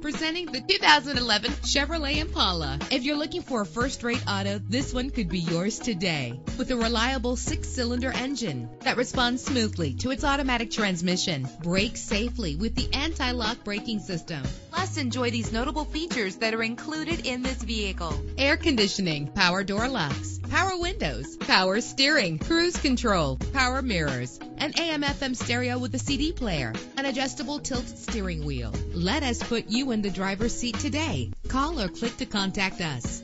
Presenting the 2011 Chevrolet Impala. If you're looking for a first-rate auto, this one could be yours today. With a reliable six-cylinder engine that responds smoothly to its automatic transmission, brakes safely with the anti-lock braking system. Plus, enjoy these notable features that are included in this vehicle. Air conditioning, power door locks, power windows, power steering, cruise control, power mirrors, an AM FM stereo with a CD player, an adjustable tilt steering wheel. Let us put you in the driver's seat today. Call or click to contact us.